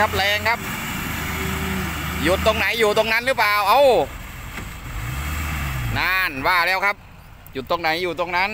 ครับแรงครับ หยุดตรงไหนอยู่ตรงนั้นหรือเปล่า เอานานว่าแล้วครับ หยุดตรงไหนอยู่ตรงนั้น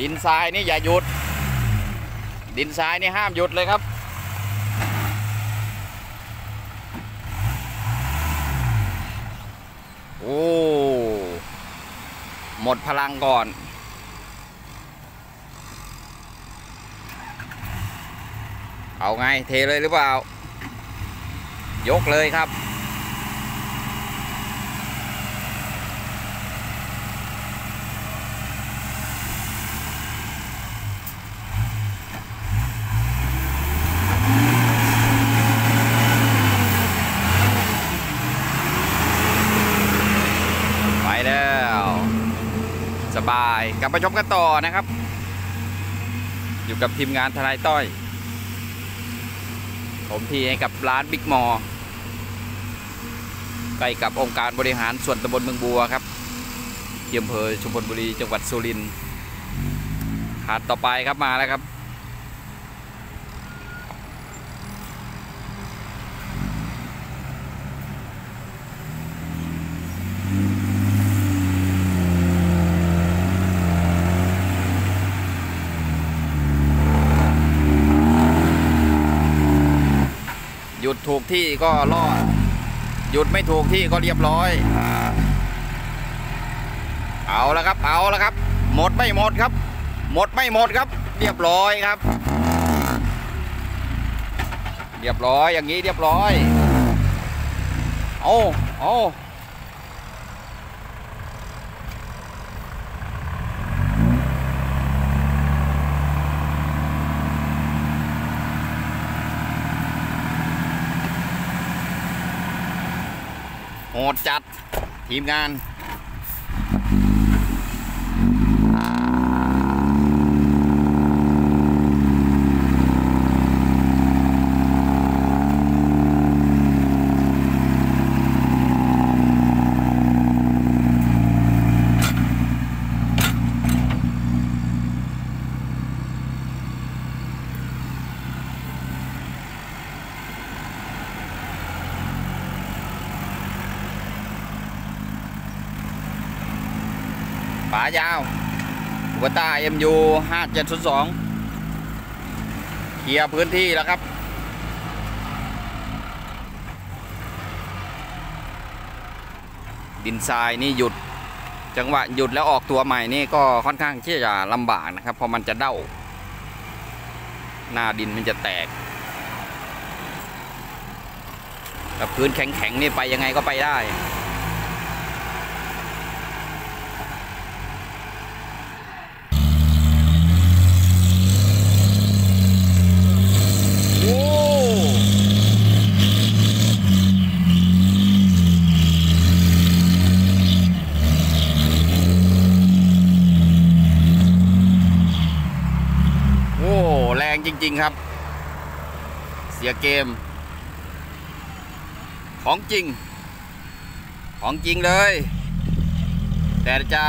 ดินทรายนี่อย่าหยุด ดินทรายนี่ห้ามหยุดเลยครับโอ้หมดพลังก่อน เอาไงเทเลยหรือเปล่า ยกเลยครับ ไปแล้ว สบายกลับมาชมกันต่อนะครับ อยู่กับทีมงานทนายต้อย มทีให้กับร้านบิ๊กมอใกล้กับองค์การบริหารส่วนตำบลเมืองบัวครับที่อำเภอชุมพลบุรีจังหวัดสุรินทร์ขาดต่อไปครับมาแล้วครับ หยุดถูกที่ก็รอด หยุดไม่ถูกที่ก็เรียบร้อย เอาละครับ เอาละครับ หมดไม่หมดครับ หมดไม่หมดครับ เรียบร้อยครับ เรียบร้อยอย่างนี้เรียบร้อย โอ้โอ้ ดจัดทีมงาน ฝายาวหัวตา MU 5702เคลียร์พื้นที่แล้วครับ ดินทรายนี่หยุด จังหวะหยุดแล้วออกตัวใหม่นี่ก็ค่อนข้างที่จะลำบากนะครับ เพราะมันจะเด้า หน้าดินมันจะแตกแต่พื้นแข็งๆนี่ไปยังไงก็ไปได้ โอ้โอ้แร งจริง ๆ ครับ เสียเกม ของจริง ของจริงเลย แต่จะ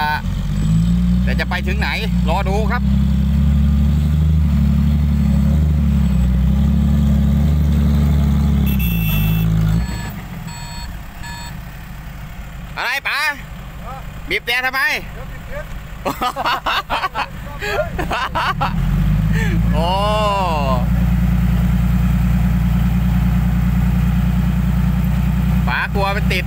แต่จะไปถึงไหน รอดูครับอะไรป๋าบีบแต่ทำไม อ้ป๋ากลัวมันติด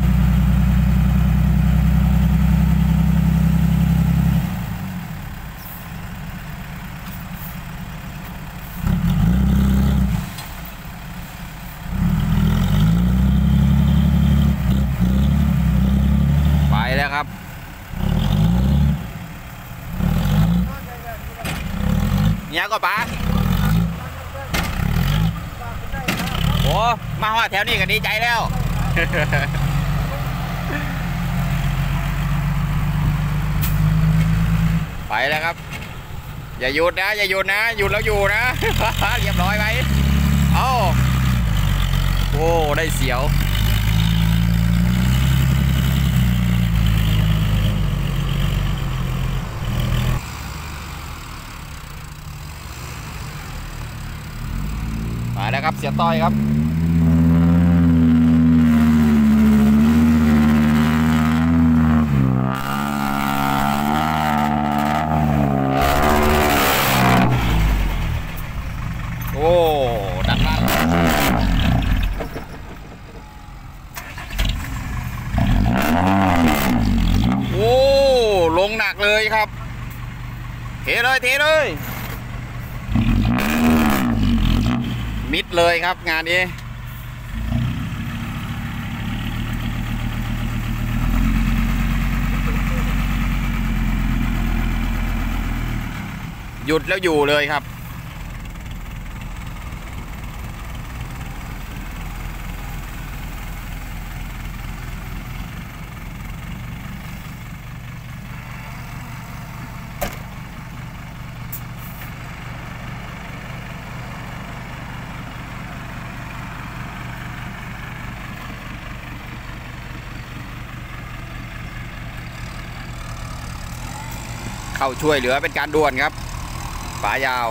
ไปแล้วครับ เนี่ยก็ป๋าโอ้มาว่าแถวนี้ก็ดีใจแล้วไปแล้วครับ อย่าหยุดนะ อย่าหยุดนะหยุดแล้วอยู่นะเรียบร้อยไหมเอาโอ้ได้เสียว มาแล้วครับเสียต้อยครับโอ้ดันลั่นโอ้ ลงหนักเลยครับ เทเลย เทเลย มิดเลยครับงานนี้หยุดแล้วอยู่เลยครับ เข้าช่วยเหลือเป็นการด่วนครับฝายาว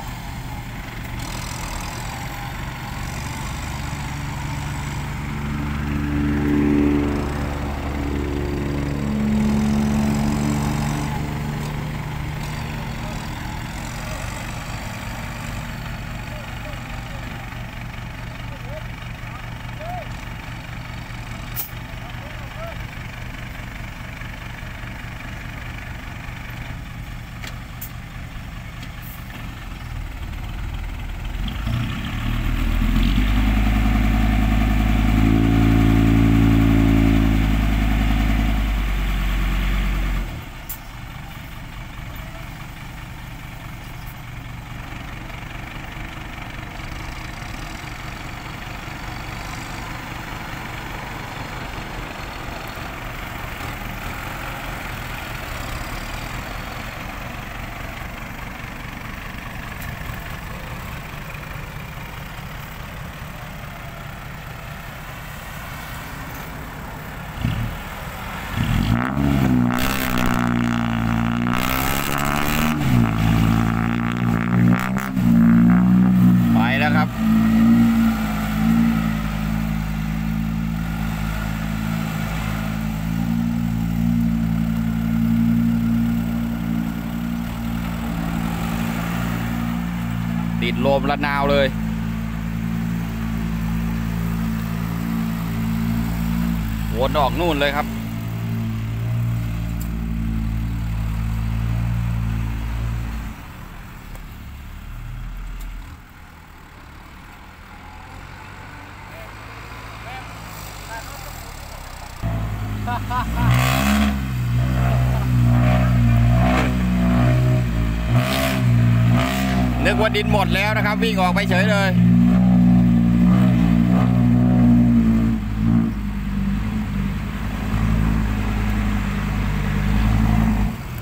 ลมละนาวเลย วนออกนู่นเลยครับ นึกว่าดินหมดแล้วนะครับ วิ่งออกไปเฉยเลย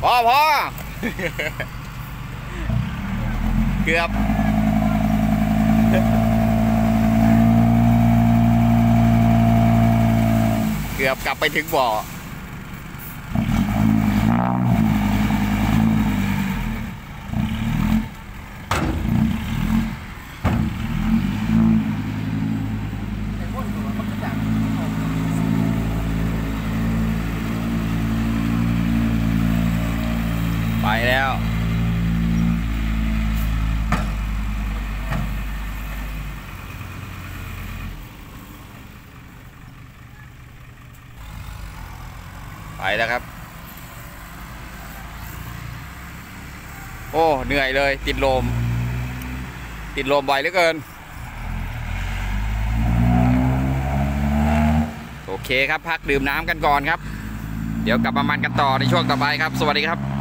พอพอเกือบเกือบกลับไปถึงบ่อ ไป แล้ว ไปแล้วครับ โอ้ เหนื่อยเลย ติดลม ติดลมบ่อยเหลือเกิน โอเคครับ พักดื่มน้ำกันก่อนครับเดี๋ยวกลับมามันกันต่อในช่วงต่อไปครับ สวัสดีครับ